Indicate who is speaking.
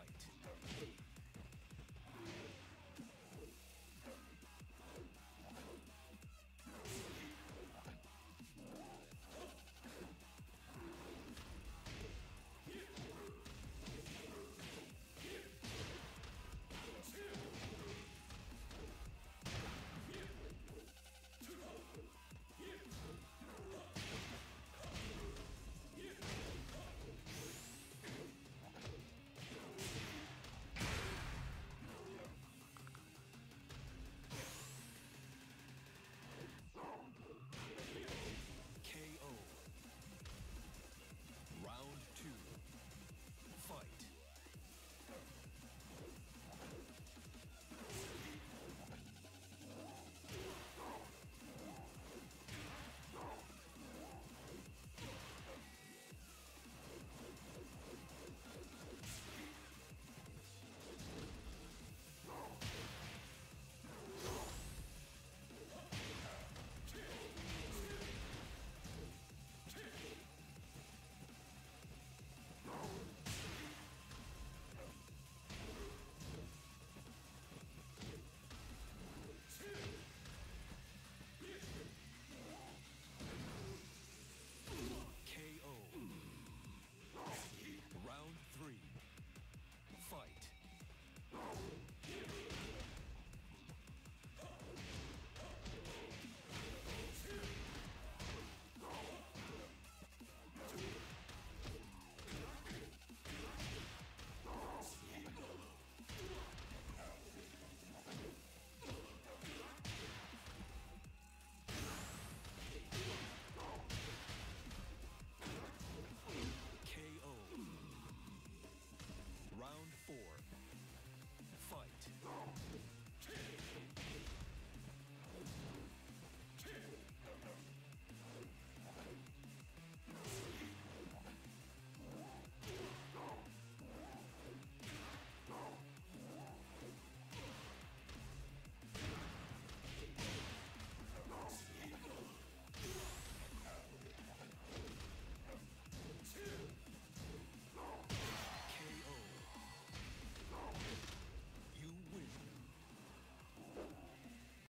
Speaker 1: fight.